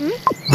응? 아!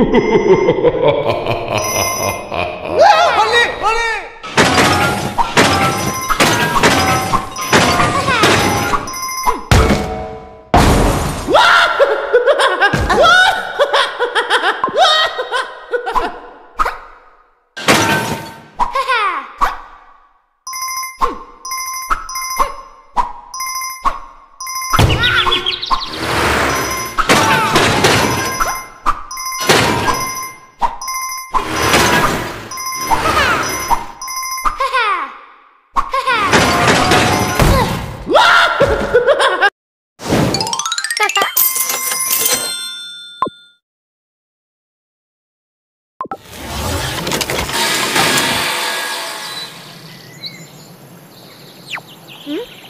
Whoa! Hmm?